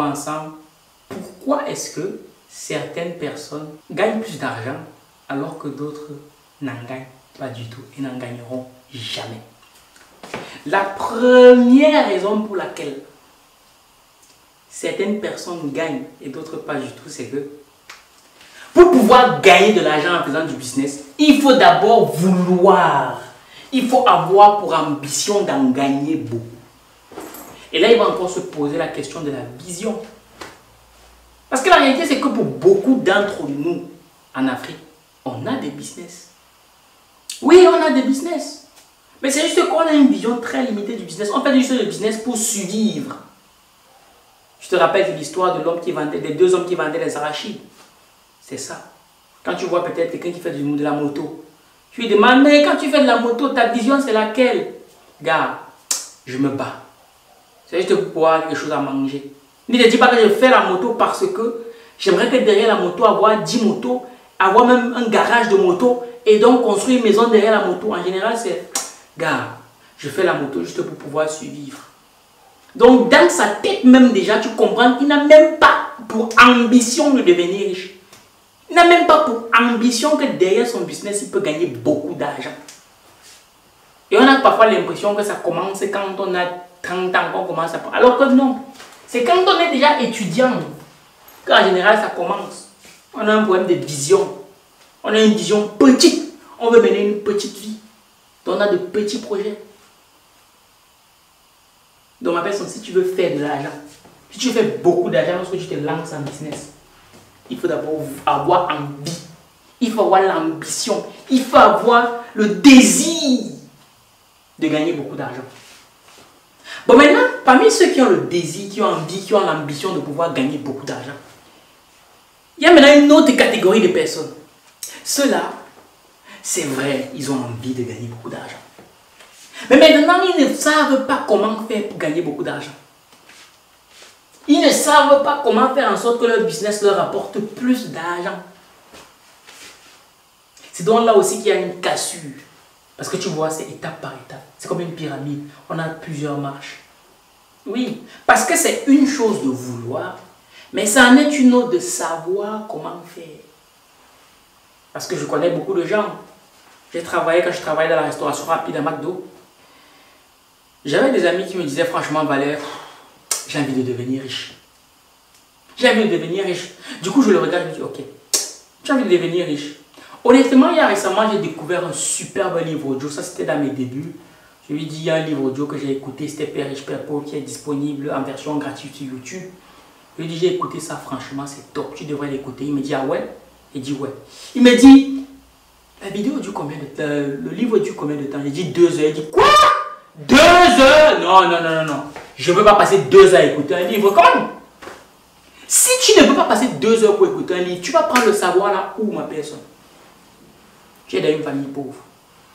ensemble pourquoi est-ce que certaines personnes gagnent plus d'argent alors que d'autres n'en gagnent pas du tout et n'en gagneront jamais? La première raison pour laquelle certaines personnes gagnent et d'autres pas du tout, c'est que pour pouvoir gagner de l'argent en faisant du business, il faut d'abord vouloir. Il faut avoir pour ambition d'en gagner beaucoup. Et là, il va encore se poser la question de la vision. Parce que la réalité, c'est que pour beaucoup d'entre nous en Afrique, on a des business. Oui, on a des business. Mais c'est juste qu'on a une vision très limitée du business. On fait juste le business pour survivre. Je te rappelle l'histoire de l'homme qui vendait, des deux hommes qui vendaient les arachides. C'est ça. Quand tu vois peut-être quelqu'un qui fait de la moto, tu lui demandes, mais quand tu fais de la moto, ta vision c'est laquelle Gars, je me bats. C'est juste pour pouvoir quelque chose à manger. Ne te dis pas que je fais la moto parce que j'aimerais que derrière la moto, avoir 10 motos, avoir même un garage de moto et donc construire une maison derrière la moto. En général, c'est, gars, je fais la moto juste pour pouvoir survivre. Donc, dans sa tête même déjà, tu comprends qu'il n'a même pas pour ambition de devenir riche. Il n'a même pas pour ambition que derrière son business, il peut gagner beaucoup d'argent. Et on a parfois l'impression que ça commence quand on a 30 ans qu'on commence à... Alors que non. C'est quand on est déjà étudiant qu'en général ça commence. On a un problème de vision. On a une vision petite. On veut mener une petite vie. Donc on a de petits projets. Donc ma personne, si tu veux faire de l'argent, si tu fais beaucoup d'argent lorsque tu te lances en business, il faut d'abord avoir envie. Il faut avoir l'ambition. Il faut avoir le désir de gagner beaucoup d'argent. Bon, maintenant, parmi ceux qui ont le désir, qui ont envie, qui ont l'ambition de pouvoir gagner beaucoup d'argent, il y a maintenant une autre catégorie de personnes. Ceux-là, c'est vrai, ils ont envie de gagner beaucoup d'argent. Mais maintenant, ils ne savent pas comment faire pour gagner beaucoup d'argent. Ils ne savent pas comment faire en sorte que leur business leur apporte plus d'argent. C'est donc là aussi qu'il y a une cassure. Parce que tu vois, c'est étape par étape. C'est comme une pyramide. On a plusieurs marches. Oui, parce que c'est une chose de vouloir, mais ça en est une autre de savoir comment faire. Parce que je connais beaucoup de gens. J'ai travaillé quand je travaillais dans la restauration rapide à McDo. J'avais des amis qui me disaient franchement, Valère, j'ai envie de devenir riche. J'ai envie de devenir riche. Du coup, je le regarde et je dis, ok, j'ai envie de devenir riche. Honnêtement, il y a récemment, j'ai découvert un superbe livre audio. Ça, c'était dans mes débuts. Je lui dis, il y a un livre audio que j'ai écouté, c'était Père riche, Père pauvre, qui est disponible en version gratuite sur YouTube. Je lui dis, j'ai écouté ça, franchement, c'est top. Tu devrais l'écouter. Il me dit, ah ouais? Il dit, ouais. Il me dit, la vidéo dure combien de temps Le livre dure combien de temps? J'ai dit, deux heures. Il dit, quoi? Deux heures? Non, non, non, non, non. Je ne veux pas passer deux heures à écouter un livre. Comment? Si tu ne veux pas passer deux heures pour écouter un livre, tu vas prendre le savoir là où, ma personne? Tu es dans une famille pauvre.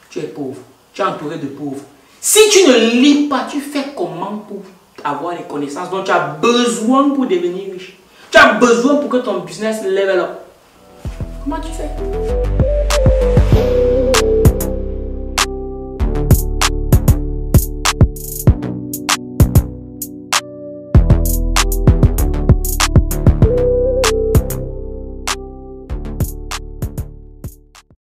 Tu es pauvre. Tu es entouré de pauvres. Si tu ne lis pas, tu fais comment pour avoir les connaissances? Dont tu as besoin pour devenir riche. Tu as besoin pour que ton business level up. Comment tu fais?